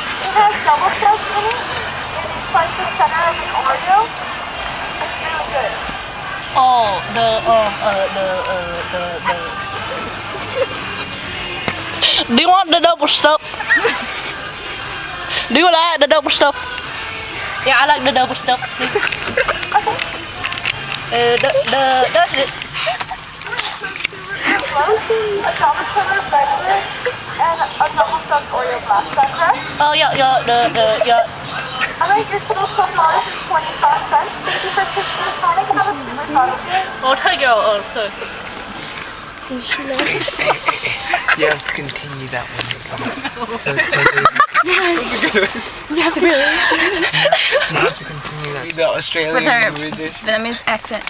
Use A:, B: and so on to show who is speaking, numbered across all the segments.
A: has double stuff in it, and it's like the center of an Oreo. It's really good.
B: Oh, the um uh the uh the the. Do you want the double stuff? Do you like the double stuff? Yeah, I like the double stuff. Please. Uh, the the that's it.
A: and a double stuffed Oreo blast. Is that correct?
B: Oh yeah yeah the the yeah.
A: Alright, your total so far is 25 cents. Thank you for taking your time. Have a super fun day.
B: Oh, thank you. Oh, okay.
C: You have to continue that one. So, so the,
D: You have to really.
C: you have to continue that. The Australian,
D: With her
C: the British,
D: Vietnamese accent.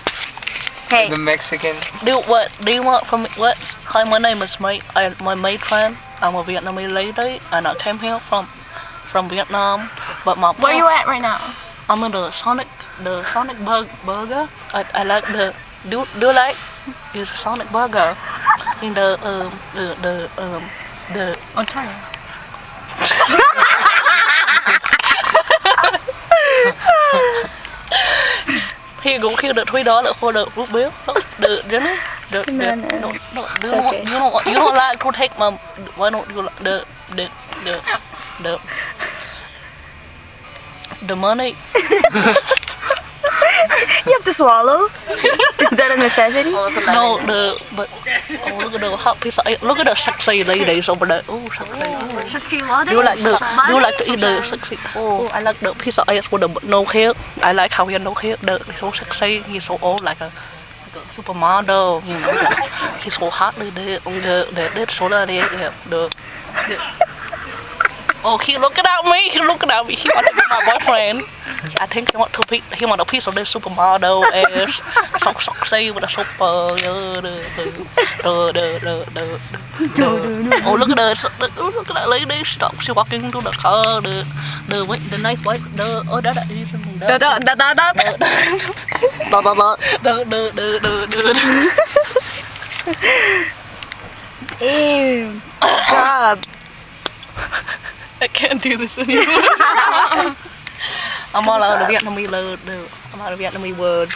D: Hey,
C: the Mexican.
B: Do what? Do you want from what? Hi, my name is Mate. I my mate friend. I'm a Vietnamese lady, and I came here from from Vietnam. But my
D: where you at right now?
B: I'm in the Sonic, the Sonic bug, Burger. I, I like the do do you like is Sonic Burger in the um the the um the
D: Ontario.
B: Here go here the three dollar for the root beer. The you know the the
D: No, no.
B: no no you
D: It's
B: don't
D: okay.
B: you don't you don't like to take my why don't you like the the the the the money
D: You have to swallow. Is that a necessity?
B: No, the but oh look at the hot piece. Of, look at the sexy ladies over there. Oh, sexy. Oh. You like the you like to eat the sexy? Oh, I like the piece of ice with the no hair. I like how he no hair. The he's so sexy. He's so old, like a, like a supermodel. You know, he's so hot. The the the the the shoulder. The, the, the Oh, he looking at me. He looking at me. He want to be my boyfriend. I think he want to be, he want a piece of this supermodel ass. So sexy with a super. Yeah, the, the, the, the, the, the, Oh, look at the, the, look at that lady. Stop. She walking to the car. The, the, the nice white. The, oh, that, that is.
D: Da, da, da, da, da.
B: Da, da, da, da, da, da, da, da, da.
D: Ew. God.
B: I can't do this anymore. I'm all out of Vietnamese word. I'm out of Vietnamese word.